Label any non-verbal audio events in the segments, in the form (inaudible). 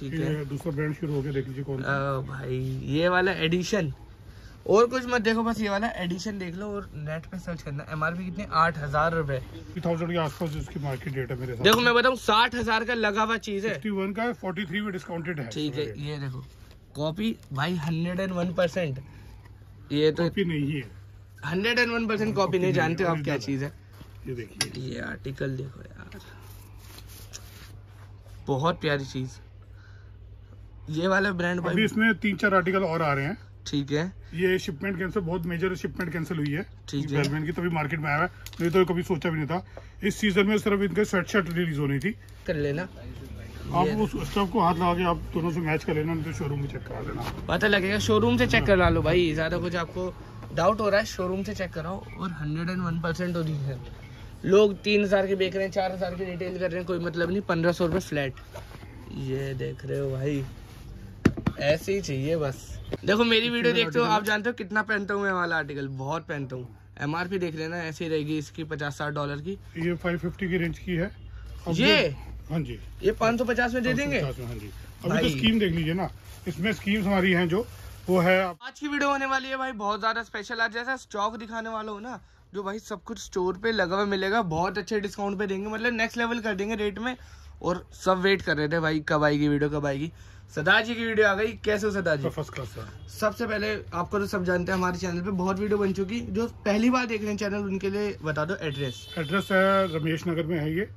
ठीक है। दूसरा ब्रांड शुरू हो गया देख लीजिए कौन सा। भाई ये वाला एडिशन और कुछ मत देखो बस ये वाला एडिशन देख लो और नेट पे सर्च करना। एमआरपी कितने? आठ हज़ार रुपए। थ्री थाउज़ेंड के आसपास इसकी मार्केट रेट है मेरे साथ देखो मैं बताऊँ साठ हज़ार का लगा हुआ चीज़ है। का फोर्टी थ्री में डिस्काउंटेड है। ठीक है ये देखो। कॉपी भाई हंड्रेड एंड वन परसेंट ये तो कॉपी नहीं है। Hundred and one percent copy नहीं जानते आप क्या चीज़ है। ये देखिए। ये आर्टिकल देखो यार। बहुत प्यारी चीज़। ये वाला ब्रांड अभी भाई इसमें तीन चार आर्टिकल और आ रहे हैं। ठीक है। ये शिपमेंट कैंसिल बहुत मेजर शिपमेंट कैंसिल हुई है। ठीक है। की तभी मार्केट में आया। है नहीं तो कभी सोचा भी नहीं था। इस सीज़न में सिर्फ़ इनके स्वेट शर्ट रिलीज़ होनी थी। कर लेना। आप उस स्टफ़ को हाथ लगा के आप दोनों से मैच कर लेना तो शोरूम में चेक करा लेना पता लगेगा शोरूम से चेक करा लो भाई। ज़्यादा कुछ आपको डाउट हो रहा है शोरूम से चेक कराओ। और hundred and one percent original लोग तीन हज़ार के बेच रहे हैं चार हज़ार के रिटेल कर रहे हैं कोई मतलब नहीं पंद्रह सौ रुपये फ्लैट ये देख रहे हो भाई। ऐसे ही चाहिए बस। देखो मेरी वीडियो देखते हो आप जानते हो कितना पहनता हूँ मैं वाला आर्टिकल बहुत पहनता हूँ। एमआरपी देख लेना ऐसी रहेगी इसकी पचास साठ डॉलर की। ये 550 की रेंज की है। ये? हाँ जी। ये पाँच सौ पचास में दे देंगे? हाँ जी। अभी तो स्कीम देख लीजिए ना। इसमें स्कीम्स हमारी हैं जो वो है आज की वीडियो होने वाली है भाई बहुत ज़्यादा स्पेशल आज जैसा स्टॉक दिखाने वाला हो ना जो भाई सब कुछ स्टोर पे लगा हुआ मिलेगा बहुत अच्छे डिस्काउंट पे देंगे मतलब नेक्स्ट लेवल कर देंगे रेट में। और सब वेट कर रहे थे भाई कब आएगी वीडियो कब आएगी। सदा जी की वीडियो आ गई। कैसे हो सदा जी फ़र्स्ट क्लास सबसे पहले आपको तो सब जानते हैं हमारे चैनल पे बहुत वीडियो बन चुकी। जो पहली बार देख रहे हैं चैनल उनके लिए बता दो एड्रेस एड्रेस है रमेश नगर में है ये।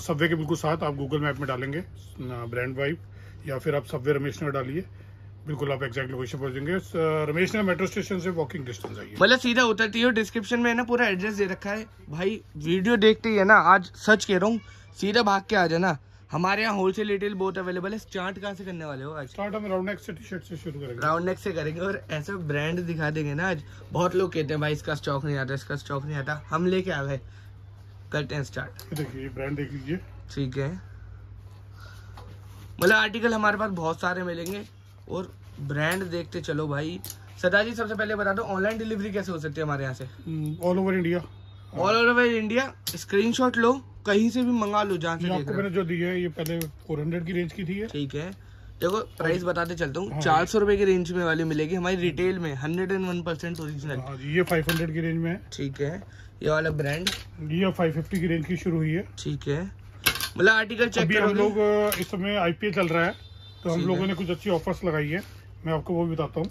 सबवे के बिल्कुल साथ आप गूगल मैप में डालेंगे ब्रांड वाइब या फिर आप सबवे रमेश नगर डालिए। बिल्कुल आप एग्जैक्ट लोकेशन स- रमेश नगर मेट्रो स्टेशन से वॉकिंग डिस्टेंस ये। मतलब सीधा उतरती हो डिस्क्रिप्शन में ना पूरा एड्रेस दे रखा है। भाई वीडियो देखते ही है ना आज सच कह रहा हूँ सीधा भाग के आ जाना। हमारे यहाँ होलसेल रिटेल बहुत अवेलेबल है। स्टार्ट कहाँ से करने वाले हो आज? स्टार्ट हम राउंड नेक्स्ट टी शर्ट से शुरू करेंगे। राउंड नेक से करेंगे और ऐसे ब्रांड दिखा देंगे ना आज। बहुत लोग कहते हैं भाई इसका स्टॉक नहीं आता इसका स्टॉक नहीं आता। हम लेके आ गए करते हैं स्टार्ट देखिए ब्रांड देख लीजिए। ठीक है। मतलब आर्टिकल हमारे पास बहुत सारे मिलेंगे और ब्रांड देखते चलो भाई। सदा जी सबसे पहले बता दो ऑनलाइन डिलीवरी कैसे हो सकती है हमारे यहाँ से? All over India all over India screenshot लो। कहीं से भी मंगा लो जहाँ से आपको मैंने जो दी है ये पहले 400 की रेंज की थी ठीक है। देखो प्राइस बताते चलता हूँ। हाँ। चार सौ रुपए की रेंज में वाली मिलेगी हमारी रिटेल में hundred and one percent original हाँ ये 500 की रेंज में है। ठीक है। ये वाला ब्रांड ये 550 की रेंज की शुरू हुई है। ठीक है। मतलब आर्टिकल चेक अभी हम लोग इस समय आईपीएल चल रहा है तो हम लोगों ने कुछ अच्छी ऑफर्स लगाई है। मैं आपको वो भी बताता हूँ।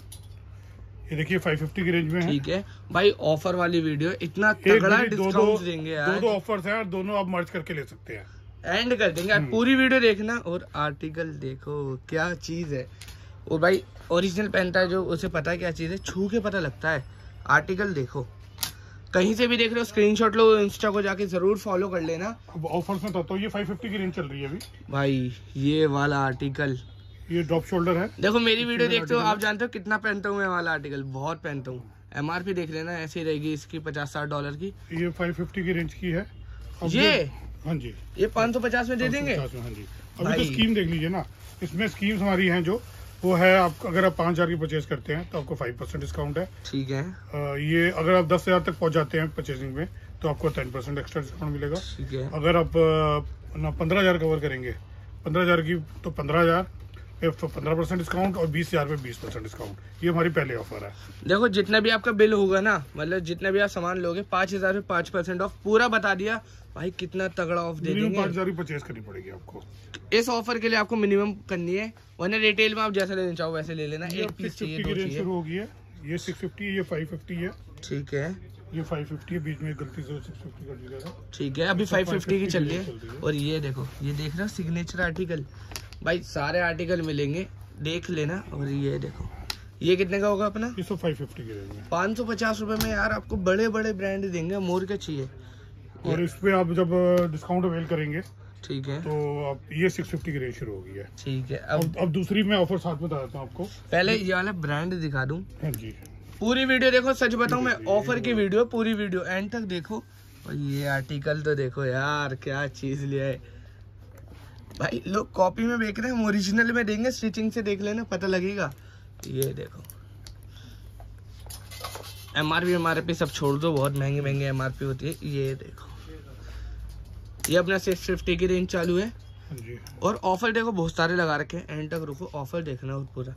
ये देखिए 550 की रेंज में ठीक है। भाई ऑफ़र वाली वीडियो इतना तगड़ा दो दो डिस्काउंट देंगे यार। दो ऑफर्स हैं और दोनों आप मर्ज करके ले सकते हैं। एंड कर देंगे। हम्म। यार पूरी वीडियो देखना और आर्टिकल देखो क्या चीज़ है। और भाई ओरिजिनल पहनता है जो उसे पता है क्या चीज़ है? छू के पता लगता है। आर्टिकल देखो। कहीं से भी देख रहे हो स्क्रीनशॉट लो इंस्टा को जाके ज़रूर फॉलो कर लेना। अब ऑफर्स में बताता हूँ ये 550 की रेंज चल रही है अभी। भाई ये वाला आर्टिकल ये ड्रॉप शोल्डर है। देखो मेरी वीडियो देखते हो आप जानते हो कितना पहनता हूँ मैं वाला आर्टिकल बहुत पहनता हूँ। एमआरपी देख लेना ऐसी रहेगी इसकी पचास साठ डॉलर की। ये 550 की रेंज की है। ये? हाँ जी। ये पाँच सौ पचास में दे देंगे? हाँ जी। अभी तो स्कीम देख लीजिए ना। इसमें स्कीम्स हमारी हैं जो वो है आप अगर आप पाँच हज़ार की परचेज करते हैं तो आपको फाइव परसेंट डिस्काउंट है। ठीक है। अ, ये अगर आप दस हज़ार तक पहुँच जाते हैं परचेजिंग में तो आपको टेन परसेंट एक्स्ट्रा डिस्काउंट मिलेगा। ठीक है। अगर आप ना पंद्रह हज़ार कवर करेंगे पंद्रह हज़ार की तो पंद्रह हज़ार। पंद्रह परसेंट डिस्काउंट और बीस हज़ार पे बीस परसेंट डिस्काउंट ये हमारी पहले ऑफ़र है। देखो जितना भी आपका बिल होगा ना मतलब जितना भी आप सामान लोगे पाँच हज़ार में पाँच परसेंट ऑफ़ पूरा बता दिया। भाई कितना तगड़ा ऑफ़ दे मिनिमम पाँच हज़ार परचेज करनी पड़ेगी आपको। इस ऑफ़र के लिए आपको मिनिमम करनी है। वरना रिटेल में आप जैसा लेना चाहो वैसे ले लेना। एक पीस चाहिए शुरू होगी है। ये सिक्स फिफ्टी ये फाइव फिफ्टी है। ठीक है। ये फाइव फिफ्टी है बीच में गलती से सिक्स फिफ्टी कर दिया ठीक है अभी ये सब 550 की चल रही 550 है। है। और ये देखो ये देख रहे हो सिग्नेचर आर्टिकल भाई सारे आर्टिकल मिलेंगे। देख लेना। और ये देखो। ये कितने का होगा अपना? ये फाइव फिफ्टी की पाँच सौ पचास रुपए में यार आपको बड़े बड़े ब्रांड देंगे मोर के चाहिए। और इस पे आप जब डिस्काउंट अवेल करेंगे ठीक है। तो आप ये सिक्स फिफ्टी की रेंज शुरू होगी है ठीक है। अब अब अब दूसरी मैं ऑफ़र साथ में बता देता हूँ आपको। पहले ये वाला ब्रांड दिखा दूँ। हाँ जी। पूरी वीडियो देखो सच बताऊँ मैं ऑफ़र की वीडियो पूरी वीडियो एंड तक देखो। और ये आर्टिकल तो देखो यार क्या चीज़ लिया है भाई लोग कॉपी में बेच रहे हैं हम ओरिजिनल में देंगे स्टिचिंग से देख लेना पता लगेगा। ये देखो। M R P M R MRP सब छोड़ दो बहुत महँगे महँगे एमआरपी होती है। ये देखो। ये अपना सिक्स फिफ्टी की रेंज चालू है। जी। और ऑफ़र देखो बहुत सारे लगा रखे हैं। एंड तक रुको ऑफ़र देखना हो पूरा।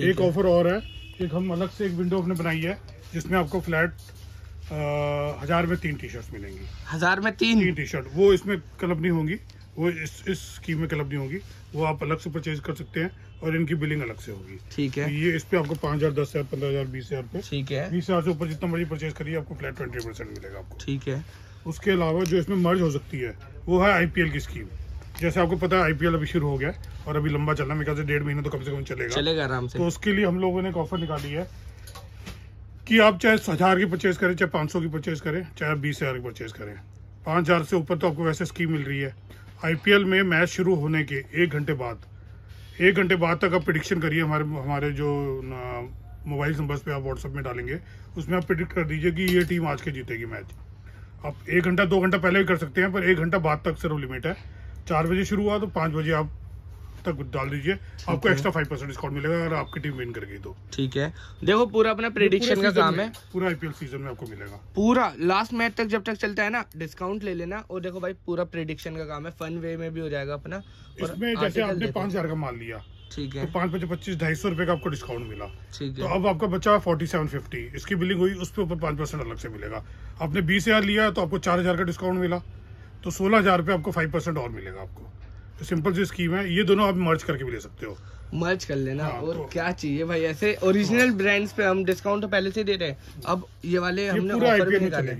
एक ऑफ़र और है। एक हम अलग से एक विंडो अपने बनाई है जिसमें आपको फ्लैट हज़ार में तीन टी शर्ट मिलेंगी। हज़ार में तीन? तीन टी शर्ट वो इसमें क्लब नहीं होंगी। वो इस इस स्कीम में क्लब नहीं होगी। वो आप अलग से परचेज कर सकते हैं और इनकी बिलिंग अलग से होगी। ठीक है। ये इस पे आपको पाँच हज़ार दस हज़ार पंद्रह हज़ार बीस हज़ार ठीक है। बीस हज़ार से ऊपर जितना मर्ज़ी परचेज करिए आपको फ्लैट ट्वेंटी परसेंट मिलेगा आपको। ठीक है। उसके अलावा जो इसमें मर्ज हो सकती है वो है आईपीएल की स्कीम जैसे आपको पता है आईपीएल अभी शुरू हो गया और अभी लंबा चलना मेरे ख्याल से डेढ़ महीने तो कम से कम चलेगा। चलेगा आराम से। तो उसके लिए हम लोगों ने एक ऑफ़र निकाली है कि आप चाहे हज़ार की परचेज करें चाहे पाँच सौ की परचेज करें चाहे बीस हज़ार की परचेज करें। पाँच हज़ार से ऊपर तो आपको वैसे स्कीम मिल रही है। आईपीएल में मैच शुरू होने के एक घंटे बाद, एक घंटे बाद तक आप प्रिडिक्शन करिए हमारे हमारे जो मोबाइल नंबर्स पे आप व्हाट्सएप में डालेंगे, उसमें आप प्रिडिक्ट कर दीजिए कि ये टीम आज के जीतेगी मैच आप एक घंटा, दो घंटा पहले भी कर सकते हैं, पर एक घंटा बाद तक सिर्फ़ लिमिट है। चार बजे शुरू हुआ तो पाँच बजे आप तक डाल दीजिए। आपको एक्स्ट्रा फाइव परसेंट डिस्काउंट मिलेगा अगर आपकी टीम विन कर गई तो। ठीक है। देखो पूरा अपना प्रिडिक्शन पूरे का काम है। पूरा आईपीएल सीज़न में आपको मिलेगा। पूरा लास्ट मैच तक जब तक चलता है ना डिस्काउंट ले लेना। और देखो भाई पूरा प्रिडिक्शन का काम है। फन वे में भी हो जाएगा अपना। इसमें जैसे आपने। पाँच हज़ार का माल लिया ठीक है। तो पाँच पचे पच्चीस ढाई सौ रुपए का आपको डिस्काउंट मिला। ठीक है। तो अब आपका बचा फोर्टी सेवन फिफ्टी इसकी बिलिंग हुई उस पर ऊपर पाँच परसेंट अलग से मिलेगा। आपने बीस हज़ार लिया तो आपको चार हज़ार का डिस्काउंट मिला। तो सोलह हज़ार पे आपको फाइव परसेंट और मिलेगा आपको। तो सिंपल सी स्कीम है ये दोनों आप मर्ज करके भी ले सकते हो। मर्ज कर लेना हाँ, और तो- क्या चाहिए भाई ऐसे ओरिजिनल हाँ, ब्रांड्स पे हम डिस्काउंट तो पहले से दे रहे हैं। अब ये वाले हमने ऑफ़र भी निकाले।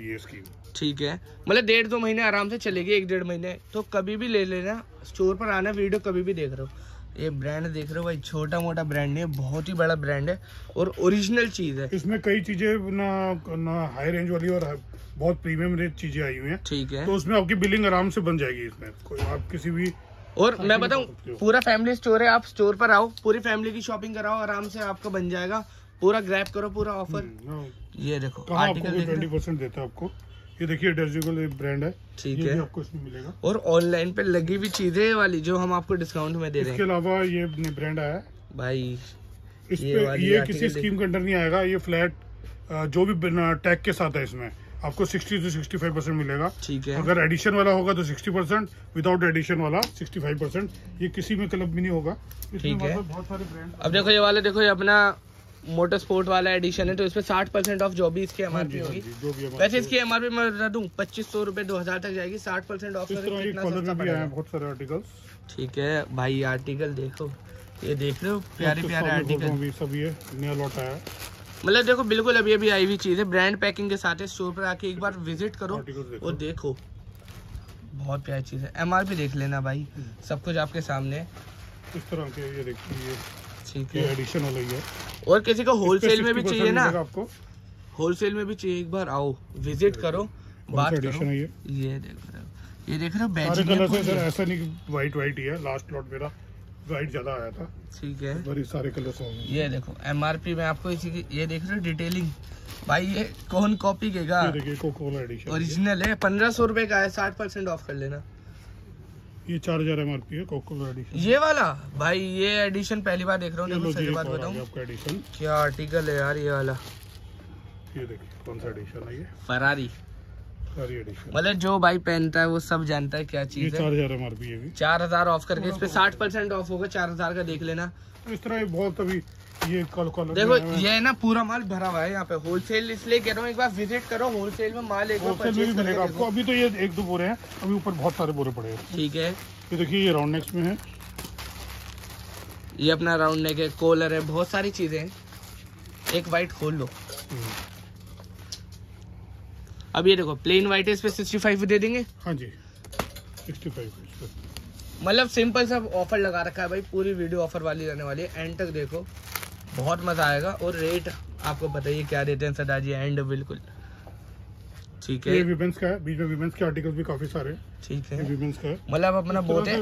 ठीक है मतलब डेढ़ दो महीने आराम से चलेगी एक डेढ़ महीने। तो कभी भी ले लेना स्टोर पर आना वीडियो कभी भी देख रहे हो। ये ब्रांड देख रहे हो भाई छोटा मोटा ब्रांड नहीं है बहुत ही बड़ा ब्रांड है और ओरिजिनल चीज़ है। इसमें कई चीज़ें ना ना हाई रेंज वाली और बहुत प्रीमियम रेंज चीज़ें आई हुई हैं। ठीक है। तो उसमें आपकी बिलिंग आराम से बन जाएगी इसमें। कोई आप किसी भी और मैं बताऊँ हो। पूरा फैमिली स्टोर है आप स्टोर पर आओ पूरी फैमिली की शॉपिंग कराओ आराम से आपका बन जाएगा पूरा ग्रैब करो पूरा ऑफ़र हम्म, ये देखो आपको आर्टिकल कोई देख रहे ट्वेंटी परसेंट देता है आपको। ये देखिए डेजिकल ब्रांड है। ठीक है भी आपको इसमें मिलेगा। और ऑनलाइन पे लगी हुई चीज़ें वाली जो हम आपको डिस्काउंट में दे रहे हैं। इसके अलावा ये ब्रांड आया है। भाई इस ये पे ये किसी स्कीम के अंडर नहीं आएगा ये फ्लैट जो भी टैग के साथ है इसमें। आपको 60 से 65 परसेंट मिलेगा। ठीक है। अगर एडिशन वाला होगा तो 60 परसेंट विदाउट एडिशन वाला 65 परसेंट ये किसी में क्लब भी नहीं होगा। ठीक है। बहुत सारे ब्रांड अब देखो ये वाला देखो ये अपना मोटर स्पोर्ट वाला एडिशन है तो इसमें साठ परसेंट ऑफ़ जो भी इसकी एमआरपी होगी। जो भी हमारे वैसे इसकी एमआरपी मैं बता दूँ पच्चीस सौ रुपए दो हज़ार तक जाएगी। साठ परसेंट ऑफ़ बहुत सारे आर्टिकल्स ठीक है भाई आर्टिकल देखो। ये देख रहे हो प्यारे प्यारे आर्टिकल सब ये नया लौट आया है। मतलब देखो बिल्कुल अभी अभी आई हुई चीज़ है। ब्रांड पैकिंग के साथ है। स्टोर पर आके एक बार विज़िट करो। और देखो। बहुत प्यारी चीज़ है। एमआरपी देख लेना भाई। सब कुछ आपके सामने। इस तरह के ये देखिए ठीक है। एडिशन ही है। और किसी को होलसेल में भी चाहिए ना? आपको। होलसेल में भी चाहिए एक बार। आओ विज़िट करो। बात करो। ये? देख रहे हो। ये देख रहे हो पूरी। ऐसा नहीं वाइट वाइट ही है। लास्ट लॉट मेरा। वाइट ज़्यादा आया था। ठीक है। बड़ी सारे कलर्स होंगे ये देखो एमआरपी में आपको इसी की ये देख रहे हो डिटेलिंग भाई ये कौन कॉपी केगा? ओरिजिनल है पंद्रह सौ रुपए का है साठ परसेंट ऑफ़ कर लेना। ये चार हज़ार MRP है कोको एडिशन ये वाला? भाई ये एडिशन पहली बार देख रहा हूँ सही बात बताऊँ? क्या आर्टिकल है यार ये वाला। ये देखिए कौन सा एडिशन है ये? फरारी मतलब जो भाई पहनता है वो सब जानता है क्या चीज़ है। चार हज़ार ऑफ़ करके इस पे साठ परसेंट ऑफ़ होगा चार हज़ार का देख लेना। इस तरह बहुत अभी ये कल कलर देखो ये है ना पूरा माल भरा हुआ है यहाँ पे। होलसेल इसलिए कह रहा हूँ एक बार विज़िट करो होलसेल में माल एक बार परचेज मिलेगा आपको। अभी तो ये एक दो बोरे हैं अभी ऊपर बहुत सारे बोरे पड़े हैं। ठीक है। ये देखिए ये राउंड नेक्स में है। ये अपना राउंड नेक है कॉलर है बहुत सारी चीज़ें हैं। एक वाइट खोल लो। हम्म, अब ये देखो प्लेन व्हाइट है इस पे सिक्सटी फाइव दे देंगे। हाँ जी सिक्सटी फाइव मतलब सिंपल सा ऑफ़र लगा रखा है भाई पूरी वीडियो ऑफ़र वाली रहने वाली है। एंड तक देखो बहुत मज़ा आएगा। और रेट आपको बताइए क्या देते हैं सदा जी एंड बिल्कुल। ठीक है। ये विमेंस का है बीच में विमेंस के आर्टिकल भी काफ़ी सारे हैं। ठीक है। विमेंस का मतलब अपना बहुत है?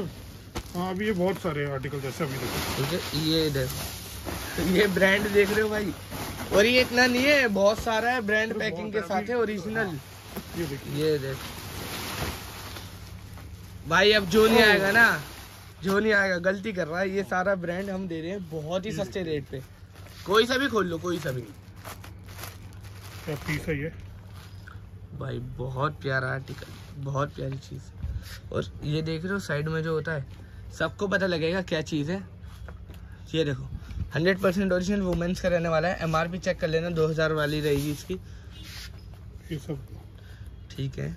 हाँ अभी ये बहुत सारे आर्टिकल जैसे अभी देखो। ठीक है ये देखो। ये ब्रांड देख रहे हो भाई? और ये इतना नहीं है बहुत सारा है ब्रांड पैकिंग के साथ है ओरिजिनल ये देख। भाई अब जो नहीं आएगा ना जो नहीं आएगा गलती कर रहा है। ये सारा ब्रांड हम दे रहे हैं बहुत ही सस्ते रेट पे। कोई सा भी खोल लो कोई सा भी। पीस है ये? भाई बहुत प्यारा आर्टिकल बहुत प्यारी चीज़। और ये देख रहे हो साइड में जो होता है सबको पता लगेगा क्या चीज़ है। ये देखो। हंड्रेड परसेंट ओरिजिनल वुमेन्स का रहने वाला है। एमआरपी चेक कर लेना दो हज़ार वाली रहेगी इसकी। ठीक है।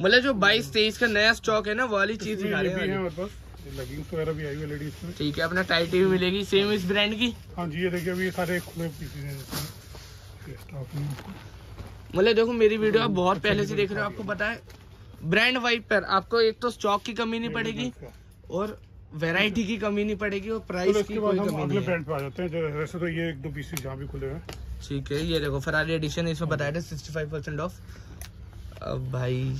मतलब जो बाईस तेईस का नया स्टॉक है ना वो वाली चीज़ दिखा रहे है लेगिंग्स वगैरह भी आई हुई लेडीज़ में। ठीक है अपना टाइटी भी मिलेगी। सेम इस ब्रांड की। हाँ जी ये देखिए अभी सारे खुले पीसेज हैं। स्टॉक में। मतलब देखो मेरी वीडियो आप बहुत पहले से देख रहे हो आपको पता है। ब्रांड वाइड पर आपको एक तो स्टॉक की कमी नहीं पड़ेगी और वैरायटी की कमी नहीं पड़ेगी और तो प्राइस की कोई कमी नहीं है। ब्रांड पे आ जाते हैं जो वैसे तो ये एक दो पीसेज जहाँ भी खुले हैं। ठीक है ये देखो फरारी एडिशन इसमें बताया था सिक्सटी फाइव परसेंट ऑफ़ अब भाई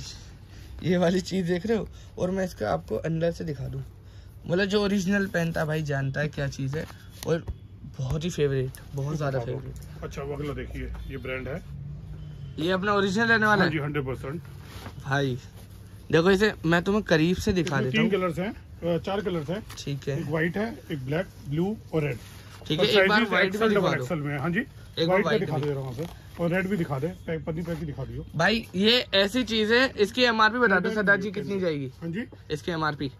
ये वाली चीज़ देख रहे हो? और मैं इसका आपको अंदर से दिखा दूँ। मतलब जो ओरिजिनल पहनता भाई जानता है क्या चीज़ है। और बहुत ही फेवरेट बहुत ज़्यादा फेवरेट अच्छा वो अगला देखिए ये ब्रांड है। ये अपना ओरिजिनल रहने वाला हाँ जी है हंड्रेड परसेंट भाई देखो इसे मैं तुम्हें करीब से दिखा देता तीन हूँ। कलर्स हैं। चार कलर्स हैं। ठीक है। एक व्हाइट है एक ब्लैक ब्लू और रेड ठीक है एक बार व्हाइट भी दिखा दो। में हाँ। जी एक बार व्हाइट दिखा दे रहा हूँ और रेड भी दिखा दे पैक पत्नी पैक की दिखा दियो। भाई ये ऐसी चीज़ है इसकी एमआरपी बता दो सरदार जी कितनी जाएगी? हाँ जी। इसकी एमआरपी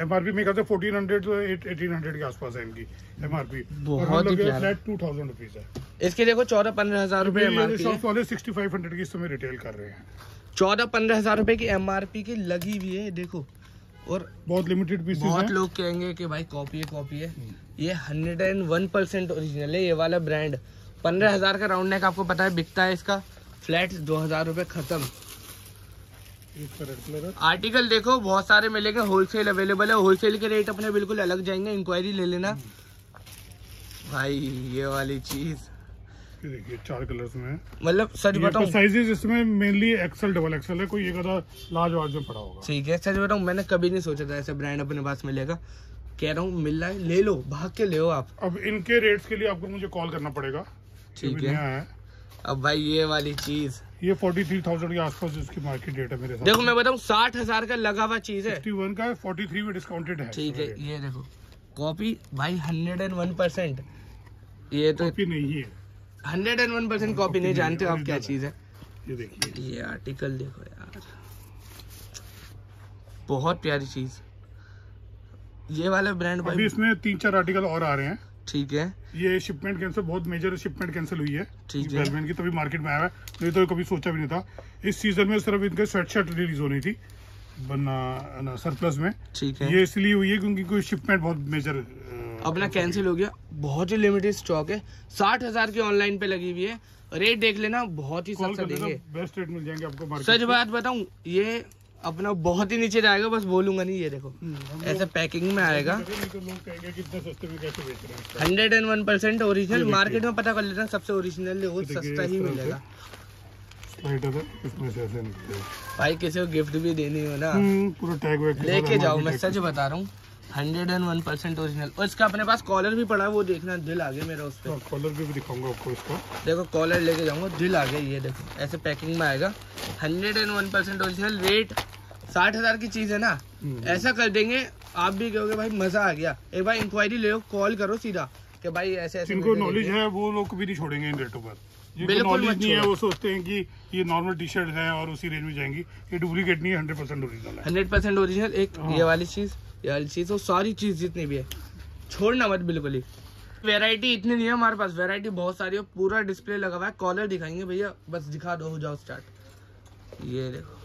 एम आर पी में कहते फोर्टीन हंड्रेड तो एटीन हंड्रेड के आसपास है इनकी एम आर पी बहुत ही प्यारा। फ्लैट टू थाउज़ेंड रुपीज़ है। इसके देखो चौदह पंद्रह हज़ार रुपए एमआरपी है शॉप वाले सिक्सटी फाइव हंड्रेड की इस समय रिटेल कर रहे हैं। चौदह पंद्रह हज़ार रुपए की एमआरपी की लगी हुई है देखो। और बहुत लिमिटेड पीसेस बहुत लोग कहेंगे कि भाई कॉपी है कॉपी है। ये hundred and one percent original है ये वाला ब्रांड पंद्रह हज़ार का राउंड नेक आपको पता है बिकता है इसका। फ्लैट दो हज़ार रुपए खत्म। आर्टिकल देखो बहुत सारे मिलेंगे। होलसेल अवेलेबल है। होलसेल के रेट अपने बिल्कुल अलग जाएँगे। इंक्वायरी ले लेना। भाई ये वाली चीज़। देखिए चार कलर्स में। मतलब सच बताऊँ साइजेस इसमें मेनली एक्सल डबल एक्सल है। कोई एक आधा लार्ज वार्ज में पड़ा होगा। ठीक है सच बताऊँ मैंने कभी नहीं सोचा था ऐसा ब्रांड अपने पास मिलेगा। कह रहा हूँ मिल रहा है ले लो भाग के ले आप। अब इनके रेट्स के लिए आपको मुझे कॉल करना पड़ेगा। ठीक है। है। अब भाई ये वाली चीज़। ये फोर्टी थ्री थाउज़ेंड के आसपास इसकी मार्केट रेट है मेरे साथ देखो मैं बताऊँ साठ हज़ार का लगा हुआ चीज़ है। वन का फोर्टी थ्री में डिस्काउंटेड है ठीक है ये देखो कॉपी भाई हंड्रेड एंड वन परसेंट ये तो नहीं है। Hundred and one percent copy नहीं जानते आप क्या चीज़ है। ये देखिए। ये आर्टिकल देखो यार। बहुत प्यारी चीज़। ये वाला ब्रांड अभी इसमें तीन चार आर्टिकल और आ रहे हैं। ठीक है। ये शिपमेंट कैंसिल बहुत मेजर शिपमेंट कैंसिल हुई है। ठीक है। की तभी मार्केट में आया है। नहीं तो कभी सोचा भी नहीं था। इस सीज़न में सिर्फ़ इनके स्वेट शर्ट रिलीज़ होनी थी। बना सरप्लस में। ठीक है। ये इसलिए हुई है क्योंकि कोई शिपमेंट बहुत मेजर अपना कैंसिल हो गया। बहुत ही लिमिटेड स्टॉक है। साठ हज़ार की ऑनलाइन पे लगी हुई है। रेट देख लेना बहुत ही सस्ता देंगे। बेस्ट रेट मिल जाएँगे आपको सच बात बताऊँ ये अपना बहुत ही नीचे जाएगा बस बोलूँगा नहीं ये देखो। ऐसे पैकिंग में आएगा। Hundred and one percent original market में पता कर लेना सबसे ओरिजिनल वो सस्ता ही मिलेगा। भाई किसी को गिफ्ट भी देनी हो ना। हम्म, पूरा टैग लेके जाओ मैं सच बता रहा हूँ hundred and one percent original. और इसका अपने पास कॉलर भी पड़ा है वो देखना दिल आ गया मेरा उस पर हाँ, कॉलर भी दिखाऊँगा आपको इसका। देखो कॉलर लेके जाऊँगा दिल आ गया ये देखो ऐसे पैकिंग में आएगा। Hundred and one percent original rate साठ हज़ार की चीज़ है ना? हम्म। ऐसा कर देंगे आप भी कहोगे भाई मज़ा आ गया। एक बार इंक्वायरी ले कॉल करो सीधा कि भाई ऐसे ऐसे नॉलेज है वो लोग कभी नहीं छोड़ेंगे इन रेटों पर। जिनको नॉलेज नहीं है वो सोचते हैं कि ये नॉर्मल टी शर्ट है और उसी रेंज में जाएँगी। ये डुप्लीकेट नहीं है हंड्रेड परसेंट ओरिजिनल है। हंड्रेड परसेंट ओरिजिनल एक हाँ। ये वाली चीज़ ये वाली चीज़ सारी चीज़ जितनी भी है। छोड़ना मत बिल्कुल ही। वैरायटी इतनी नहीं है हमारे पास। वैरायटी बहुत सारी है पूरा डिस्प्ले लगा हुआ है। कॉलर दिखाएँगे भैया बस दिखा दो हो जाओ स्टार्ट ये देखो।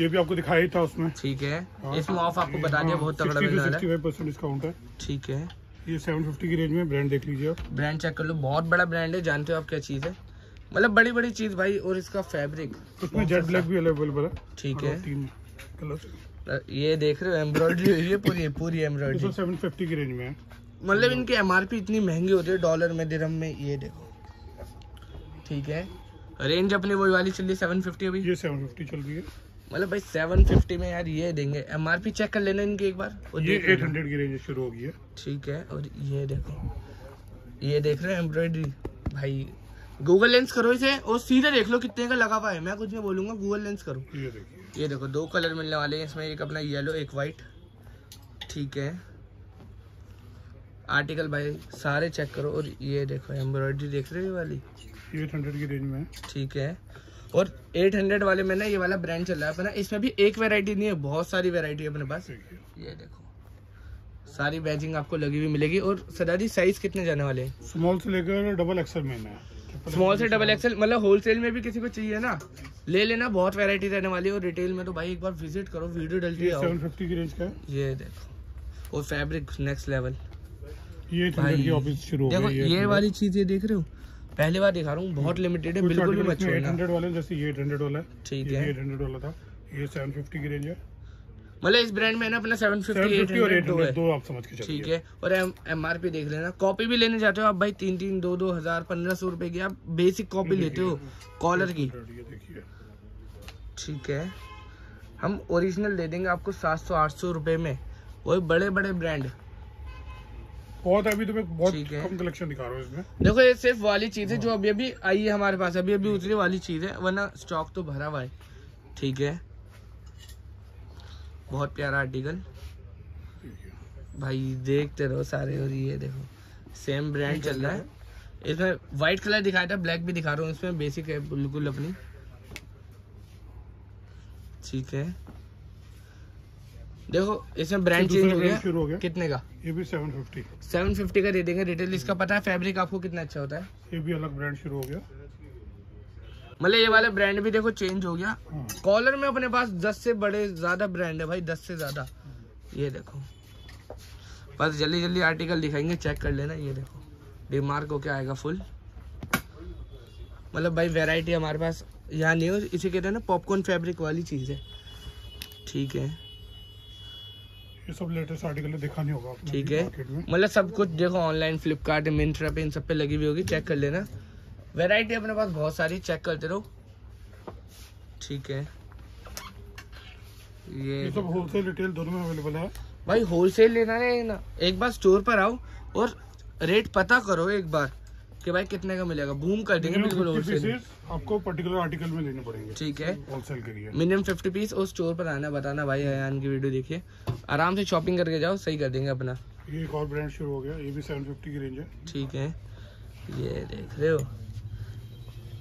ये भी आपको दिखाया था उसमें। ठीक है। हाँ। इसमें ऑफ़ आपको बता दिया बहुत तगड़ा है। फाइव परसेंट डिस्काउंट है। ठीक है। ये सेवन फिफ्टी की रेंज में ब्रांड देख लीजिए आप। ब्रांड चेक कर लो बहुत बड़ा ब्रांड है जानते हो आप क्या चीज़ है? मतलब बड़ी बड़ी चीज़ भाई और इसका फैब्रिक उसमें जेट ब्लैक भी अवेलेबल है। ठीक है। तीन कलर ये देख रहे हो एम्ब्रॉयडरी हुई है पूरी पूरी एम्ब्रॉयडरी सेवन फिफ्टी की रेंज में है। मतलब इनकी एमआरपी इतनी महँगी होती है डॉलर में दिरहम में ये देखो। ठीक है। रेंज अपनी वही वाली चल रही है सेवन फिफ्टी अभी। ये सेवन फिफ्टी चल रही है। मतलब भाई सेवन फिफ्टी में यार ये देंगे। एमआरपी चेक कर लेना इनकी एक बार। और ये देख। एट लेना। हंड्रेड की रेंज शुरू हो गई है। ठीक है और ये देखो। ये देख रहे हैं एम्ब्रॉयडरी भाई गूगल लेंस करो इसे और सीधा देख लो कितने का लगा हुआ है। मैं कुछ नहीं बोलूँगा गूगल लेंस करो। ये देखिए। ये देखो दो कलर मिलने वाले हैं। इसमें एक अपना येलो एक वाइट ठीक है। आर्टिकल भाई सारे चेक करो। और ये देखो एम्ब्रॉयडरी देख रहे हो ये वाली? एट हंड्रेड की रेंज में ठीक है। और 800 वाले में ना ये वाला ब्रांड चल रहा है। अपना इसमें भी एक वैरायटी नहीं है बहुत सारी वैरायटी है अपने पास। ये देखो सारी बैजिंग आपको लगी हुई मिलेगी। और सदा जी साइज़ कितने जाने वाले हैं? स्मॉल से लेकर डबल एक्सएल में स्मॉल से डबल एक्सएल मतलब होलसेल में भी किसी को चाहिए ना? ले लेना बहुत वैरायटी रहने वाली है। और रिटेल में तो भाई एक बार विज़िट करो वीडियो डलती है की रेंज का ये देखो और फैब्रिक नेक्स्ट लेवल ये भाई ऑफ़िस शुरू देखो ये वाली चीज़ ये देख रहे हो? पहले बार दिखा रहा हूँ बहुत लिमिटेड है बिल्कुल भी मत छोड़ना। वाले जैसे ये एट हंड्रेड वाला ठीक है। एट हंड्रेड वाला था। ये सेवन फिफ्टी की रेंज है। मतलब इस ब्रांड में ना अपना सेवन सेवन फिफ्टी फिफ्टी और एट एट दो है दो आप समझ के ठीक है और एम आर पी देख लेना। कॉपी भी लेने जाते हो आप भाई तीन तीन दो दो हज़ार पंद्रह सौ रुपए की। आप बेसिक कॉपी लेते हो कॉलर की। ठीक है हम ओरिजिनल दे देंगे आपको सात सौ आठ सौ रुपए में। वही बड़े बड़े ब्रांड बहुत अभी तो मैं बहुत कम कलेक्शन दिखा रहा हूँ इसमें। देखो ये सिर्फ़ वाली चीज़ है जो अभी अभी आई है हमारे पास अभी अभी उतरी वाली चीज़ है वरना स्टॉक तो भरा हुआ है। ठीक है? बहुत प्यारा आर्टिकल भाई देखते रहो सारे और ये देखो सेम ब्रांड चल रहा है। इसमें व्हाइट कलर दिखाया था ब्लैक भी दिखा रहा हूँ इसमें बेसिक है बिल्कुल अपनी। ठीक है? देखो इसमें ब्रांड चेंज हो गया। शुरू हो गया। कितने का? ये भी सेवन फिफ्टी सेवन फिफ्टी का दे देंगे रिटेल इसका पता है फैब्रिक आपको कितना अच्छा होता है? ये भी अलग ब्रांड शुरू हो गया। मतलब ये वाला ब्रांड भी देखो चेंज हो गया। हाँ। कॉलर में अपने पास दस से बड़े ज़्यादा ब्रांड है भाई दस से ज़्यादा। ये देखो। बस जल्दी जल्दी आर्टिकल दिखाएँगे चेक कर लेना ये देखो। डिमार्क को क्या आएगा फुल मतलब भाई वैरायटी हमारे पास यहाँ नहीं हो इसे कहते हैं ना पॉपकॉर्न फैब्रिक वाली चीज़ है। ठीक है। ये सब लेटेस्ट आर्टिकल है देखा नहीं होगा ठीक है। मतलब सब कुछ देखो ऑनलाइन फ्लिपकार्ट मिंत्रा पे इन सब पे लगी हुई होगी चेक कर लेना। वैरायटी अपने पास बहुत सारी चेक करते रहो। ठीक है। ये ये सब होलसेल रिटेल दोनों में अवेलेबल है। भाई होलसेल लेना है ना। एक बार स्टोर पर आओ और रेट पता करो एक बार। कि भाई कितने का मिलेगा? बूम कर देंगे बिल्कुल होलसेल आपको पर्टिकुलर आर्टिकल में लेने पड़ेंगे। ठीक है। होलसेल के लिए। मिनिमम फिफ्टी पीस और स्टोर पर आना बताना भाई अयान की वीडियो देखिए। आराम से शॉपिंग करके जाओ सही कर देंगे अपना। ये एक और ब्रांड शुरू हो गया ये भी सेवन फिफ्टी की रेंज है। ठीक है। ये देख रहे हो।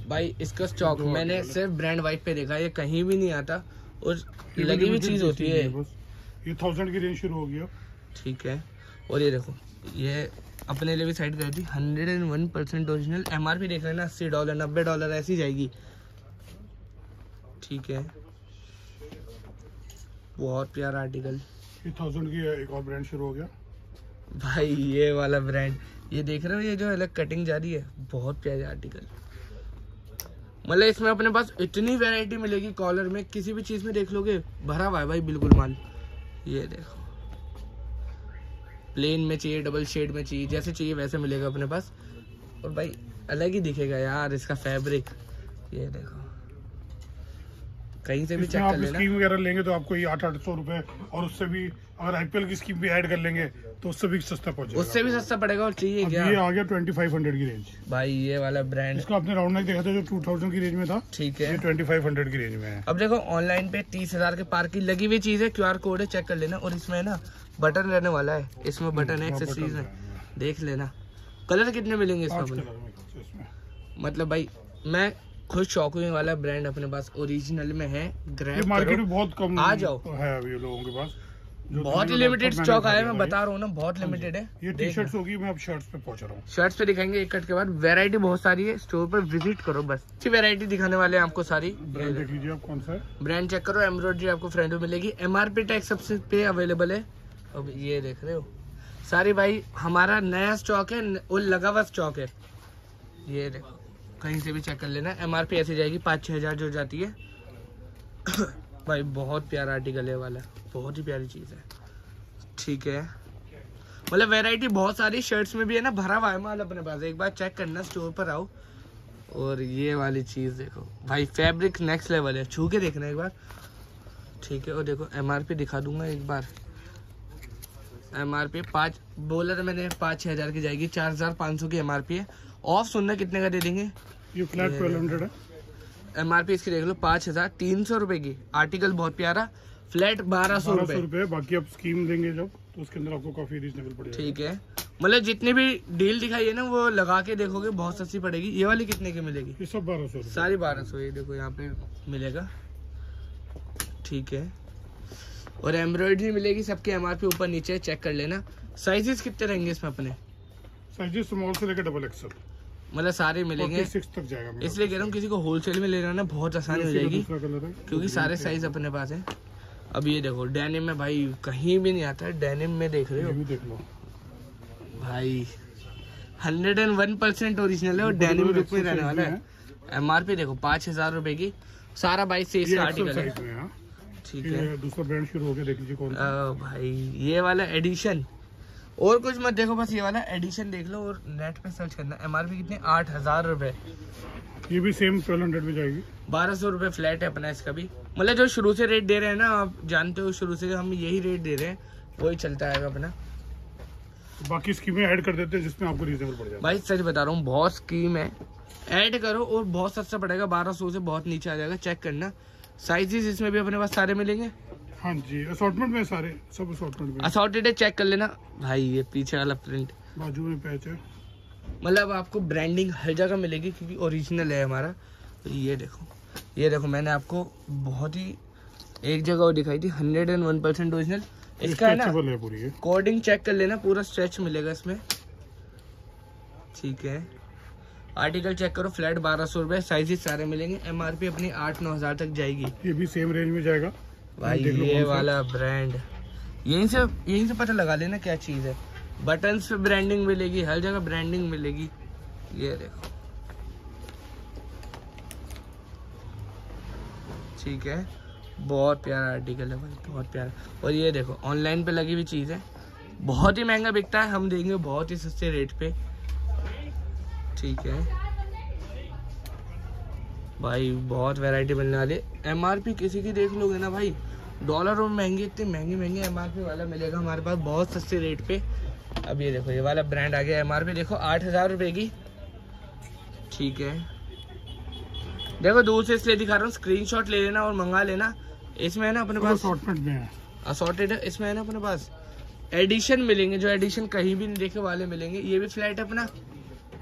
भाई इसका स्टॉक मैंने सिर्फ़ ब्रांड वाइट पे देखा ये कहीं भी नहीं आता। और लगी हुई चीज़ होती है। ये थाउज़ेंड की रेंज शुरू हो गया ठीक है। और ये देखो। ये अपने लिए भी साइड कर दी। Hundred and one percent original M R P देख लेना अस्सी डॉलर नब्बे डॉलर ऐसी जाएगी। ठीक है। बहुत प्यारा आर्टिकल थाउज़ेंड की एक और ब्रांड शुरू हो गया। भाई ये वाला ब्रांड ये देख रहे हो ये जो अलग कटिंग जा रही है? बहुत प्यारा आर्टिकल मतलब इसमें अपने पास इतनी वैरायटी मिलेगी कॉलर में किसी भी चीज़ में देख लोगे भरा हुआ है भाई बिल्कुल माल। ये देखो। प्लेन में चाहिए डबल शेड में चाहिए जैसे चाहिए वैसे मिलेगा अपने पास। और भाई अलग ही दिखेगा यार इसका फैब्रिक ये देखो। कहीं से भी चेक आप कर लेना। स्कीम वगैरह लेंगे तो आपको ये आठ आठ सौ रुपए और उससे भी अगर आईपीएल की स्कीम भी ऐड कर लेंगे तो उससे भी सस्ता पड़ जाएगा। उससे भी सस्ता पड़ेगा और चाहिए क्या? ये आ गया ट्वेंटी फाइव हंड्रेड की रेंज भाई ये वाला ब्रांड इसका आपने राउंड नाइक देखा था जो टू थाउज़ेंड की रेंज में था? ठीक है। ट्वेंटी फाइव हंड्रेड की रेंज में है। अब देखो ऑनलाइन पे तीस हज़ार के पार की लगी हुई चीज़ है क्यू आर कोड है चेक कर लेना। और इसमें ना बटन रहने वाला है। इसमें बटन है हाँ, एक्सेसरीज है है। देख लेना। कलर कितने मिलेंगे इसमें मतलब भाई मैं खुद शौक हुई वाला ब्रांड अपने पास ओरिजिनल में है। ग्रैब मार्केट में बहुत कम आ जाओ। है अभी लोगों के पास। बहुत ही लिमिटेड स्टॉक आया मैं बता रहा हूँ ना बहुत लिमिटेड है। ये टी। शर्ट्स होगी मैं अब शर्ट्स पे पहुँच रहा हूँ। शर्ट्स पे दिखाएँगे एक कट के बाद वैरायटी बहुत सारी है स्टोर पर विज़िट करो बस। अच्छी वैरायटी दिखाने वाले हैं आपको सारी। ब्रांड देख लीजिए आप कौन सा ब्रांड चेक करो एम्ब्रॉयडरी आपको फ्रंट में मिलेगी। एमआरपी टैग सबसे पे अवेलेबल है। अब ये देख रहे हो। सारी भाई, हमारा नया स्टॉक है और लगा हुआ स्टॉक है। ये देखो, कहीं से भी चेक कर लेना। एम आर पी ऐसी जाएगी पाँच छः हज़ार जो जाती है। (coughs) भाई, बहुत प्यारा आर्टिकल है वाला। बहुत ही प्यारी चीज़ है। ठीक है। मतलब वैरायटी बहुत सारी शर्ट्स में भी है ना, भरा हुआ है माल अपने पास। एक बार चेक करना स्टोर पर आओ। और ये वाली चीज़ देखो। भाई फैब्रिक नेक्स्ट लेवल है। छू के देखना एक बार। ठीक है, और देखो एमआरपी दिखा दूँगा एक बार। एमआरपी पाँच बोला था मैंने पाँच छः हज़ार की जाएगी चार हज़ार पाँच सौ की एमआरपी है। ऑफ़ सुनना कितने का दे देंगे? ये फ्लैट ट्वेल्व हंड्रेड है एमआरपी इसकी देख लो पाँच हज़ार तीन सौ रुपये की। आर्टिकल बहुत प्यारा। फ्लैट बारह सौ रुपये बाकी आप स्कीम देंगे जब तो उसके अंदर आपको काफ़ी रीजनेबल पड़ेगा। ठीक है। मतलब जितनी भी डील दिखाई है ना वो लगा के देखोगे बहुत सस्ती पड़ेगी। ये वाली कितने की मिलेगी? ये सब बारह सौ सारी बारह सौ ये देखो यहाँ पे मिलेगा। ठीक है। और एम्ब्रॉयडरी मिलेगी सबके एम आर पी ऊपर नीचे चेक कर लेना। साइजेस कितने रहेंगे इसमें अपने? साइजेस स्मॉल से लेकर डबल एक्सल मतलब सारे मिलेंगे। तक जाएगा इसलिए कह रहा हूँ किसी को होलसेल में लेना ना बहुत आसानी हो जाएगी क्योंकि सारे साइज़ अपने पास है। अब ये देखो डेनिम में भाई कहीं भी नहीं आता डेनिम में देख रहे हो। देख लो। भाई hundred and one percent original है और डेनिम लुक में रहने वाला है। एमआरपी देखो पाँच हज़ार रुपए की सारा बाईस से इसका आर्टिकल हाँ। ठीक है। दूसरा ब्रांड शुरू हो गया देख लीजिए कौन सा। आ, भाई ये वाला एडिशन और कुछ मत देखो बस ये वाला एडिशन देख लो और नेट पे सर्च करना। एम आर पी कितने? आठ हज़ार रुपए। ये भी सेम ट्वेल्व हंड्रेड में जाएगी। बारह सौ रुपए फ्लैट है अपना इसका भी। मतलब जो शुरू से रेट दे रहे हैं ना आप जानते हो शुरू से हम यही रेट दे रहे हैं वही चलता है अपना। बाकी स्कीमें ऐड कर देते हैं जिसमें आपको रीजनेबल पड़ जाएगा। भाई सच बता रहा हूँ बहुत स्कीम है। ऐड करो और बहुत सस्ता पड़ेगा बारह सौ से बहुत नीचे आ जाएगा। चेक करना। साइजेस इसमें भी अपने पास सारे मिलेंगे? हाँ जी असॉर्टमेंट में सारे सब असॉर्टमेंट में। असॉर्टेड है चेक कर लेना। भाई ये पीछे वाला प्रिंट बाजू में पैच है। मतलब आपको ब्रांडिंग हर जगह मिलेगी क्योंकि ओरिजिनल है हमारा। तो ये देखो ये देखो मैंने आपको बहुत ही एक जगह वो दिखाई थी hundred and one percent original इसका है ना कोडिंग चेक कर लेना पूरा स्ट्रेच मिलेगा इसमें। ठीक है। आर्टिकल चेक करो फ्लैट बारह सौ रुपये साइजेस सारे मिलेंगे। एमआरपी अपनी आठ नौ हज़ार तक जाएगी। ये भी सेम रेंज में जाएगा। भाई ये वाला ब्रांड यहीं से यहीं से पता लगा लेना क्या चीज़ है। बटन पे ब्रांडिंग मिलेगी हर जगह ब्रांडिंग मिलेगी। ये देखो। ठीक है। बहुत प्यारा आर्टिकल है भाई बहुत प्यारा। और ये देखो ऑनलाइन पे लगी हुई चीज़ है। बहुत ही महँगा बिकता है हम देंगे बहुत ही सस्ते रेट पे। ठीक है। भाई बहुत वैरायटी मिलने वाली है। एमआरपी किसी की देख लोगे ना भाई? डॉलर और महँगे इतने महँगे महँगे एमआरपी वाला मिलेगा हमारे पास बहुत सस्ते रेट पे। अब ये देखो ये वाला ब्रांड आ गया एमआरपी देखो आठ हज़ार रुपए की। ठीक है। देखो दूर से इसलिए दिखा रहा हूँ स्क्रीनशॉट ले लेना और मंगा लेना। इसमें है ना अपने पास असॉर्टेड है। इसमें है ना अपने पास। एडिशन मिलेंगे जो एडिशन कहीं भी नहीं देखे वाले मिलेंगे। ये भी फ्लैट है अपना।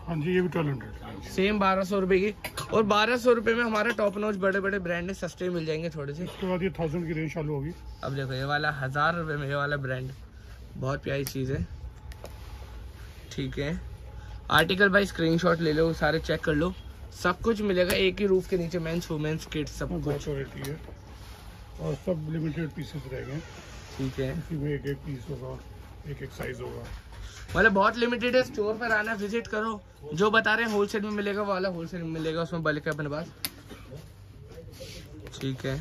हाँ जी ये भी ट्वेल्व हंड्रेड सेम बारह सौ रुपए की। और बारह सौ रुपए में हमारा टॉप नॉच बड़े बड़े ब्रांड है सस्ते मिल जाएँगे थोड़े से। उसके बाद ये थाउज़ेंड की रेंज चालू होगी। अब देखो ये वाला हज़ार रुपए में ये वाला ब्रांड बहुत प्यारी चीज़ है। ठीक है। आर्टिकल भाई स्क्रीनशॉट ले लो सारे चेक कर लो। सब कुछ मिलेगा एक ही रूफ के नीचे मेंस वुमेन्स किड्स सब कुछ। वैरायटी है। और सब लिमिटेड पीसेस रहेंगे। ठीक है। एक एक पीस होगा एक एक साइज़ होगा। मतलब बहुत लिमिटेड है स्टोर पर आना विज़िट करो। जो बता रहे हैं होलसेल में मिलेगा वाला होलसेल में मिलेगा उसमें बल्क है अपने पास। ठीक है।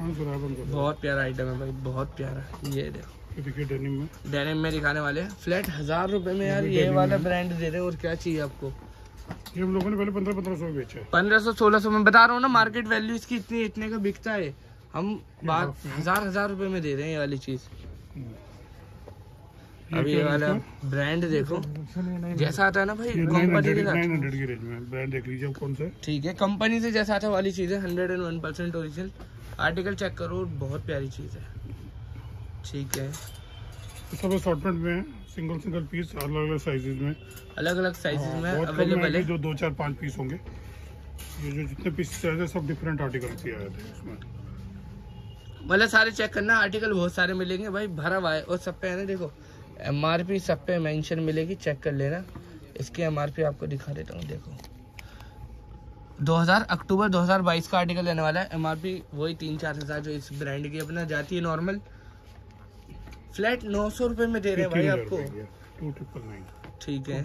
बहुत प्यारा आइटम है भाई बहुत प्यारा। ये देखो। डेनिम में। डेनिम में दिखाने वाले फ्लैट हज़ार रुपए में यार ये वाला ब्रांड दे रहे और क्या चाहिए आपको? ये हम लोगों ने पहले पंद्रह पंद्रह सौ में बेचा है। पंद्रह सौ सोलह सौ में। बता रहा हूँ ना मार्केट वैल्यू इसकी इतनी इतने का बिकता है। हम बात हज़ार हज़ार रुपए में दे रहे हैं ये वाली चीज़। अब ये वाला ब्रांड देखो। जैसा आता है ना भाई कंपनी के साथ। की ब्रांड देख लीजिए कौन सा। ठीक है कंपनी से जैसा आता है वाली चीज़ है hundred and one percent original article check करो बहुत प्यारी चीज़ है। ठीक है। सब असॉर्टमेंट में है सिंगल सिंगल पीस अलग अलग साइजेस में। अलग अलग साइजेस में अवेलेबल है जो दो चार पाँच पीस होंगे। ये जो जितने पीस आए थे सब डिफरेंट आर्टिकल से आए थे इसमें। मतलब सारे चेक करना आर्टिकल बहुत सारे मिलेंगे भाई भरा हुआ है। और सब पे है ना देखो एमआरपी सब पे मेंशन मिलेगी चेक कर लेना। इसकी एमआरपी आपको दिखा देता हूँ देखो। 2000 अक्टूबर 2022 का आर्टिकल लेने वाला है। एमआरपी वही तीन चार हज़ार जो इस ब्रांड की अपना जाती है नॉर्मल फ्लैट नौ सौ रुपये में दे रहे हैं भाई आपको। ठीक है।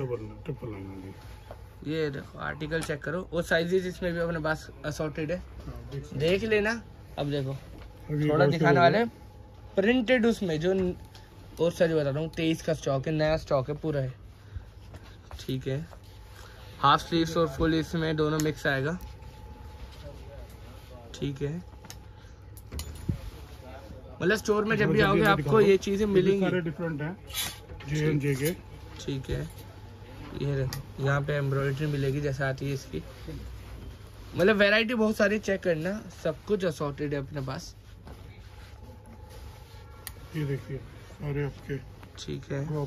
ये देखो आर्टिकल चेक करो। और साइजेस इसमें भी अपने पास असॉर्टेड है। हाँ, देख लेना। अब देखो थोड़ा दिखाने वाले प्रिंटेड उसमें जो और सच बता रहा हूँ तेईस का स्टॉक है नया स्टॉक है पूरा है। ठीक है। हाफ़ स्लीव्स और फुल इसमें दोनों मिक्स आएगा। ठीक है। मतलब स्टोर में जब भी आओगे आपको ये चीज़ें सारे मिलेंगी। डिफरेंट हैं जे के। ठीक है। ये देखो यहाँ पे एम्ब्रॉयडरी मिलेगी जैसे आती है इसकी। मतलब वैरायटी बहुत सारी चेक करना सब कुछ असॉर्टेड है अपने पास। ये देखिए। ठीक है। वो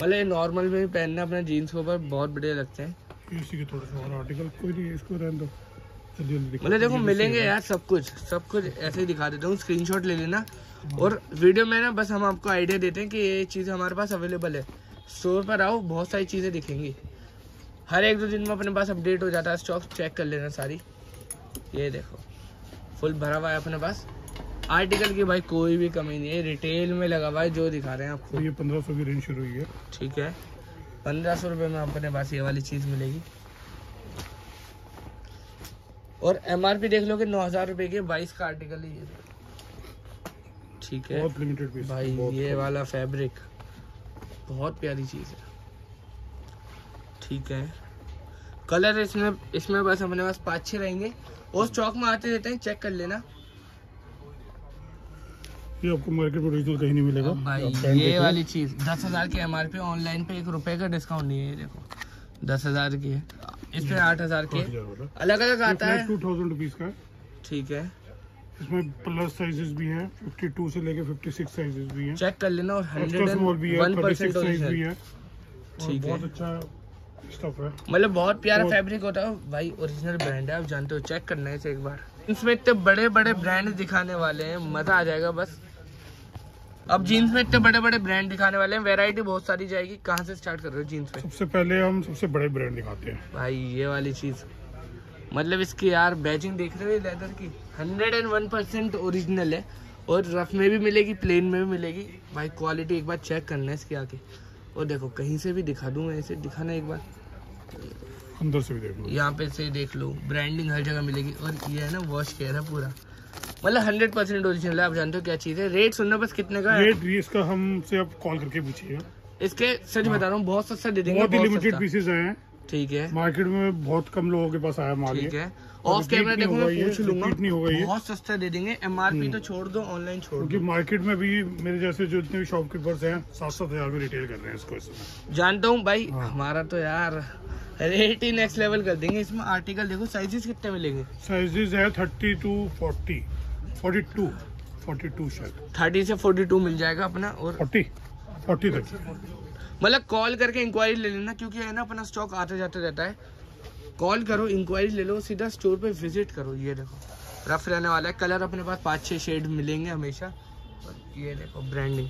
मतलब नॉर्मल में भी पहनना अपने जीन्स के ऊपर बहुत बढ़िया लगते हैं। इसी के थोड़े से और आर्टिकल कोई नहीं इसको रहने दो। मतलब देखो मिलेंगे यार सब कुछ सब कुछ ऐसे ही दिखा देता हूँ स्क्रीनशॉट ले लेना। और वीडियो में ना बस हम आपको आइडिया देते हैं कि ये चीज़ हमारे पास अवेलेबल है। स्टोर पर आओ बहुत सारी चीज़ें दिखेंगी। हर एक दो दिन में अपने पास अपडेट हो जाता है स्टॉक चेक कर लेना सारी। ये देखो फुल भरा हुआ है अपने पास। आर्टिकल की भाई कोई भी कमी नहीं है। रिटेल में लगा हुआ है जो दिखा रहे हैं आपको ये पंद्रह सौ की रेंज शुरू हुई है। ठीक है। पंद्रह सौ रुपये में अपने पास ये वाली चीज़ मिलेगी। और एम आर पी देख लो कि नौ हज़ार रुपये के बाईस का आर्टिकल ही है। ठीक है। बहुत लिमिटेड पीस भाई ये वाला फैब्रिक बहुत प्यारी चीज़ है। ठीक है। कलर इसमें इसमें बस अपने पास पाँच छः रहेंगे। और स्टॉक में आते रहते हैं चेक कर लेना। ये आपको मार्केट में ओरिजिनल कहीं नहीं मिलेगा। भाई ये वाली चीज़ दस हज़ार की एमआरपी ऑनलाइन पे एक रुपए का डिस्काउंट नहीं है ये देखो। दस हज़ार की है। इस पे आठ हज़ार की अलग अलग आता है। टू थाउज़ेंड रुपीज़ का ठीक है। इसमें प्लस साइजेस भी हैं। 52 से लेके 56 साइजेस भी हैं। चेक कर लेना और एक्स्ट्रा हंड्रेड स्मॉल भी है वन 36 परसेंट साइज़ भी है। ठीक है। बहुत अच्छा स्टफ़ है। मतलब बहुत प्यारा फैब्रिक होता है। भाई ओरिजिनल ब्रांड है आप जानते हो। चेक करना है इसे एक बार। इसमें इतने बड़े बड़े ब्रांड दिखाने वाले हैं। मज़ा आ जाएगा बस। अब जीन्स में इतने बड़े बड़े ब्रांड दिखाने वाले हैं। वैरायटी बहुत सारी जाएगी। कहाँ से स्टार्ट कर रहे हो जीन्स में सबसे पहले हम सबसे बड़े ब्रांड दिखाते हैं। भाई ये वाली चीज़। मतलब इसकी यार बैचिंग देख रहे हो लेदर की? Hundred and one percent original है। और रफ में भी मिलेगी प्लेन में भी मिलेगी। भाई क्वालिटी एक बार चेक करना है इसके आगे। और देखो कहीं से भी दिखा दूँ मैं इसे। दिखाना एक बार। अंदर से भी देख लो। यहाँ पे से देख लो। ब्रांडिंग हर जगह मिलेगी। और ये है ना वॉश केयर है पूरा। मतलब हंड्रेड परसेंट ओरिजिनल है आप जानते हो क्या चीज़ है? रेट सुनना बस कितने का रेट भी इसका हमसे आप कॉल करके पूछिए इसके सच बता रहा हूँ बहुत सस्ता दे देंगे बहुत लिमिटेड आए हैं। ठीक है। मार्केट में बहुत कम लोगों के पास आया माल ठीक है। ऑफ़ कैमरा देखो मैं पूछ लूँगा। नहीं होगा ये। बहुत सस्ता दे देंगे एमआरपी तो छोड़ दो ऑनलाइन छोड़ क्योंकि दो। मार्केट में भी मेरे जैसे जो जितने भी शॉपकीपर्स हैं सात सात हज़ार में रिटेल कर रहे हैं इसको जानता हूँ भाई हाँ। हमारा तो यार रेट ही नेक्स्ट लेवल कर देंगे इसमें। आर्टिकल देखो साइजेस कितने मिलेंगे? साइजेस है thirty two forty forty two forty two शायद थर्टी से फोर्टी टू मिल जाएगा अपना और फोर्टी फोर्टी तक। मतलब कॉल करके इंक्वायरी ले लेना क्योंकि है ना अपना स्टॉक आते जाते रहता है। कॉल करो इंक्वायरी ले लो सीधा स्टोर पे विज़िट करो ये देखो। रफ रहने वाला है। कलर अपने पास पाँच छः शेड मिलेंगे हमेशा। और ये देखो ब्रांडिंग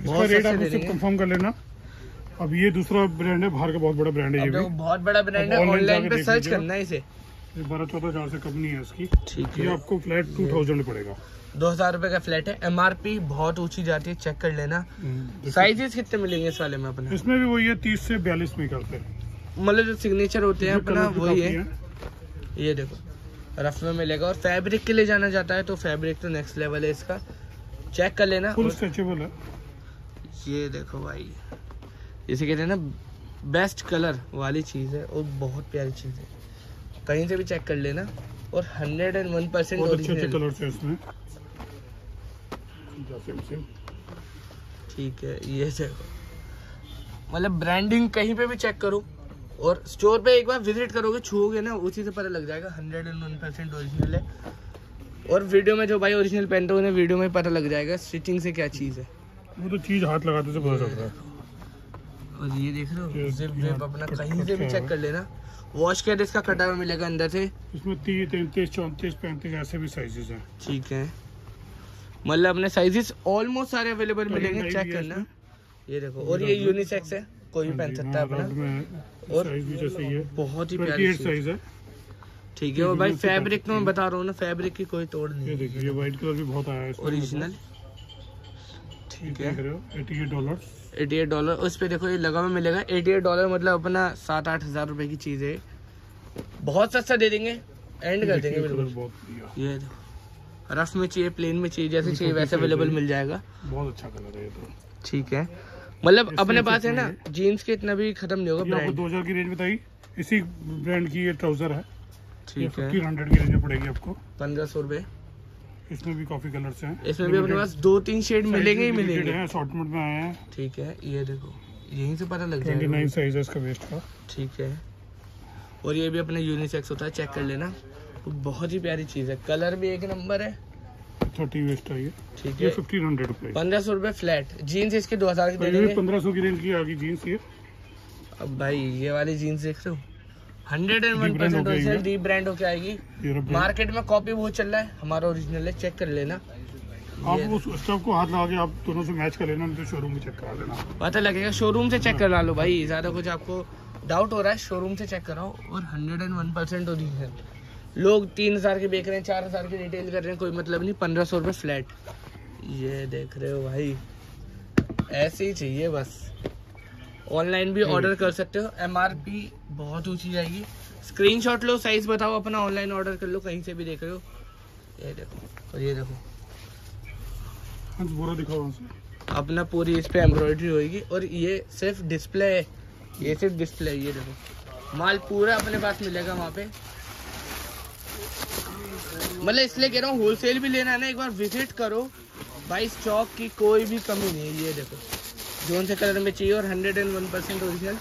इसका रेट आप कंफर्म कर लेना। अब ये दूसरा ब्रांड है बाहर का बहुत बड़ा ब्रांड है ये भी। बहुत बड़ा ब्रांड है। ऑनलाइन पे सर्च करना है इसे। ये बारह चौदह हज़ार से कम नहीं है इसकी। ठीक है। आपको फ्लैट टू थाउज़ेंड पड़ेगा। दो हज़ार रुपए का फ्लैट है। एमआरपी बहुत ऊँची जाती है चेक कर लेना। साइजेस कितने मिलेंगे इस वाले में अपने? इसमें भी वही है तीस से बयालीस में करते हैं। मतलब जो सिग्नेचर होते हैं अपना वही है। ये देखो रफ में मिलेगा। और फैब्रिक के लिए जाना जाता है तो फैब्रिक तो नेक्स्ट लेवल है इसका। चेक कर लेना। फुल स्ट्रेचेबल है। ये देखो भाई इसे कहते हैं ना बेस्ट कलर वाली चीज़ है। और बहुत प्यारी चीज़ है। कहीं से भी चेक कर लेना। और हंड्रेड एंड वन परसेंट ठीक है ये देखो मतलब ब्रांडिंग कहीं पे भी चेक करो और स्टोर पे एक बार विज़िट करोगे छुओगे ना उसी से पता लग जाएगा hundred and one percent original है। और वीडियो में जो भाई ओरिजिनल पहनते हैं उन्हें वीडियो में पता लग जाएगा स्टिचिंग से क्या चीज़ है। वो तो चीज़ हाथ लगाते से पता चलता है। और ये देख रहे हो ये- जिप अपना कहीं से भी चेक कर लेना। वॉश केयर इसका कटा हुआ मिलेगा अंदर से? इसमें तीस तैंतीस चौंतीस पैंतीस ऐसे भी साइजेस हैं। ठीक है। मतलब अपने साइजेस ऑलमोस्ट सारे अवेलेबल मिलेंगे चेक करना। ये देखो और ये यूनिसेक्स है कोई भी पहन सकता है अपना। और ये बहुत ही प्यारी साइज़ है। ठीक है और भाई फैब्रिक तो मैं बता रहा हूँ ना फैब्रिक की कोई तोड़ ये नहीं देखिए ये व्हाइट कलर भी बहुत आया है ओरिजिनल है हो eighty dollar eighty eight dollar उस पर देखो ये लगा हुआ मिलेगा। एटी एट डॉलर मतलब अपना सात आठ हज़ार रुपए की चीज़ है। बहुत सस्ता दे देंगे। एंड कर देंगे बिल्कुल। ये रफ में चाहिए प्लेन में चाहिए जैसे चाहिए वैसे अवेलेबल मिल जाएगा। बहुत अच्छा कलर है ये तो। ठीक है। मतलब अपने पास है ना जीन्स के इतना भी खत्म नहीं होगा आपको दो हज़ार की रेंज बताई। इसी ब्रांड की ये ट्राउज़र है। ठीक है। हंड्रेड की रेंज में पड़ेगी आपको। पंद्रह सौ रुपए। इसमें भी काफ़ी कलर्स हैं। इसमें भी अपने पास दो तीन शेड मिलेंगे ही मिलेंगे। असॉर्टमेंट में आए हैं। ठीक है ये देखो यहीं से पता लग ट्वेंटी जाएगा। नाइन साइज़ है इसका वेस्ट का। ठीक है। और ये भी अपना यूनिसेक्स होता है चेक कर लेना। तो बहुत ही प्यारी चीज़ है। कलर भी एक नंबर है। थर्टी वेस्ट है ये। ठीक है। फिफ्टीन हंड्रेड रुपये पंद्रह सौ रुपए फ्लैट जीन्स इसके दो हज़ार की पंद्रह सौ की रेंज की आ गई जीन्स ये। अब भाई ये वाली जीन्स देख रहे हो? हंड्रेड एंड वन परसेंट होके आएगी। ब्रांड होके आएगी। मार्केट में कॉपी बहुत चल रहा है हमारा ओरिजिनल है चेक कर लेना। आप उस स्टफ़ को हाथ लगा के आप दोनों से मैच कर लेना तो शोरूम में चेक करा लेना। पता लगेगा शोरूम से चेक करा लो भाई। ज़्यादा कुछ आपको डाउट हो रहा है शोरूम से चेक कराओ। और hundred and one percent original लोग तीन हज़ार के बेच रहे हैं चार हज़ार के रिटेल कर रहे हैं कोई मतलब नहीं पंद्रह सौ रुपये फ्लैट ये देख रहे हो भाई। ऐसे ही चाहिए बस। ऑनलाइन भी ऑर्डर कर सकते हो। एम बहुत ऊँची जाएगी। स्क्रीनशॉट लो साइज़ बताओ अपना ऑनलाइन ऑर्डर कर लो कहीं से भी देख रहे हो। ये देखो और ये देखो। हाँ दिखाओ अपना पूरी इस पे एम्ब्रॉयडरी होगी और ये सिर्फ़ डिस्प्ले है। ये सिर्फ़ डिस्प्ले है ये देखो। माल पूरा अपने पास मिलेगा वहाँ पे। मतलब इसलिए कह रहा हूँ होलसेल भी लेना है ना एक बार विज़िट करो। भाई स्टॉक की कोई भी कमी नहीं है ये देखो। जोन से कलर में चाहिए और hundred and one percent original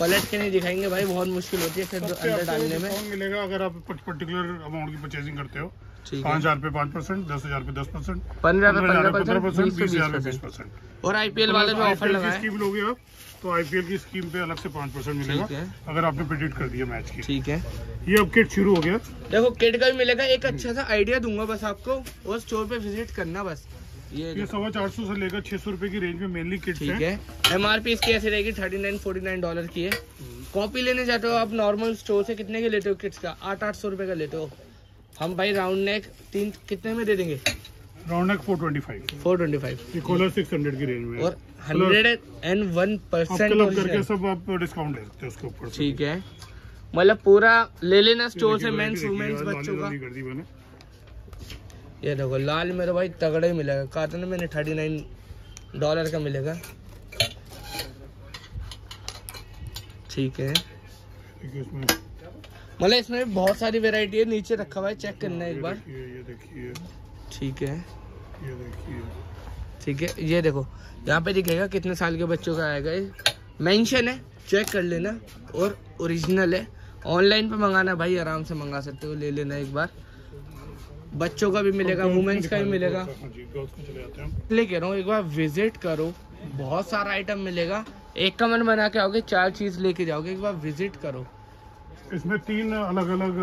पलट के नहीं दिखाएँगे भाई बहुत मुश्किल होती है फिर अंदर डालने में। मिलेगा अगर आप पर्टिकुलर अमाउंट की परचेजिंग करते हो। पाँच हज़ार पे पाँच परसेंट दस हज़ार पे दस परसेंट पंद्रह पे पंद्रह परसेंट बीस हज़ार बीस पे बीस परसेंट। और आईपीएल वाले में ऑफ़र IPL लगा की स्कीम लोगे आप तो आईपीएल की स्कीम पे अलग से पाँच परसेंट मिलेगा अगर आपने प्रेडिक्ट कर दिया मैच की। ठीक है। ये अब किट शुरू हो गया। देखो किट का भी मिलेगा एक अच्छा सा आइडिया दूँगा बस आपको और स्टोर पे विज़िट करना बस। ये ये सवा चार सौ से लेकर छह सौ रुपए की रेंज में मेनली किट्स ठीक है। एम आर पी इसकी ऐसी रहेगी thirty nine forty nine dollar की है। कॉपी लेने जाते हो आप नॉर्मल स्टोर से कितने के लेते हो किट्स का? आठ आठ सौ रुपए का लेते हो। हम भाई राउंड नेक तीन कितने में दे देंगे? Round neck four twenty five four twenty five ये कॉलर सिक्स हंड्रेड की रेंज में और हंड्रेड एंड वन आप परसेंट करके सब आप डिस्काउंट ले सकते हो उसके ऊपर ठीक है। मतलब पूरा ले लेना स्टोर से मेंस वुमेन्स बच्चों का। ये देखो लाल मेरा भाई तगड़ा ही मिलेगा। कार्टन में थर्टी नाइन डॉलर का मिलेगा। ठीक है। मतलब इसमें भी बहुत सारी वैरायटी है नीचे रखा हुआ है चेक करना है एक बार। ये देखिए ठीक है। ये देखिए। ठीक है ये देखो यहाँ पे दिखेगा कितने साल के बच्चों का आएगा ये। मेंशन है चेक कर लेना और ओरिजिनल है। ऑनलाइन पे मंगाना भाई आराम से मंगा सकते हो ले लेना एक बार। बच्चों का भी मिलेगा वुमेन्स का भी मिलेगा। को। इसलिए कह रहा हूँ एक बार विज़िट करो बहुत सारा आइटम मिलेगा। एक कमेंट बना के आओगे चार चीज़ लेके जाओगे एक बार विज़िट करो। इसमें तीन अलग अलग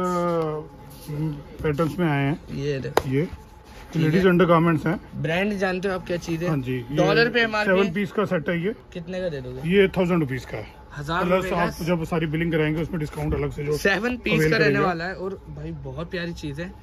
पैटर्न्स में आए हैं। ये ये लेडीज़ अंडर गारमेंट्स हैं। ब्रांड जानते हो आप क्या चीज़ हाँ? है जी डॉलर पे सेवन पीस का सेट है ये। कितने का दे दोगे? ये थाउज़ेंड रुपीज़ का है। हज़ार प्लस आप जब सारी बिलिंग कराएँगे उसमें डिस्काउंट अलग से जो सेवन पीस का रहने वाला है और भाई बहुत प्यारी चीज़ है।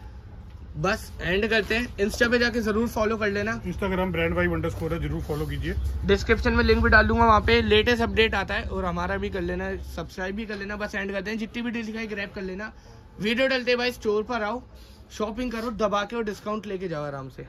बस एंड करते हैं। इंस्टा पे जाके ज़रूर फॉलो कर लेना। Instagram brand vibe underscore है ज़रूर फॉलो कीजिए। डिस्क्रिप्शन में लिंक भी डालूँगा वहाँ पे लेटेस्ट अपडेट आता है और हमारा भी कर लेना सब्सक्राइब भी कर लेना बस एंड करते हैं। जितनी भी डील दिखाई ग्रैप कर लेना। वीडियो डलते भाई स्टोर पर आओ शॉपिंग करो दबा के और डिस्काउंट लेके जाओ आराम से।